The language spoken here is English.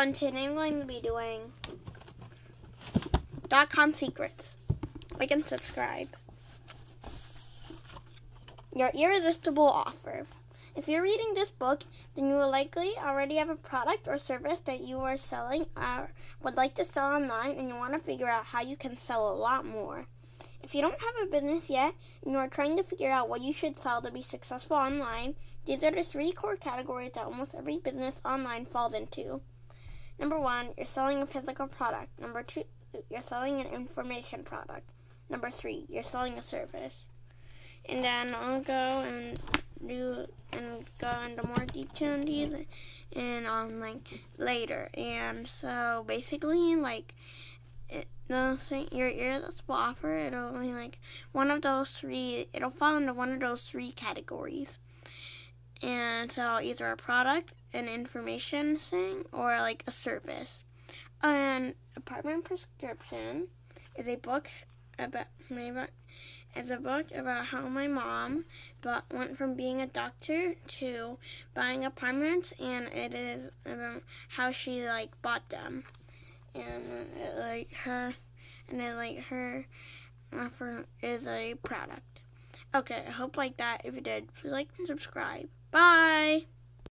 and today I'm going to be doing dot com secrets. Like and subscribe. Your irresistible offer. If you're reading this book, then you will likely already have a product or service that you are selling or would like to sell online and you want to figure out how you can sell a lot more. If you don't have a business yet and you are trying to figure out what you should sell to be successful online, these are the three core categories that almost every business online falls into. Number one, you're selling a physical product. Number two, you're selling an information product. Number three, you're selling a service. And then I'll go and do and go into more detail on these and on like later. And so basically, like it, the thing, your irresistible offer, it'll be like one of those three. It'll fall into one of those three categories. And so either a product, an information thing, or like a service. An apartment prescription is a book about maybe it's a book about how my mom but went from being a doctor to buying apartments, and it is about how she like bought them, and it, like her, and it like her offer is a product. Okay, I hope like that. If you did, please like and subscribe. Bye.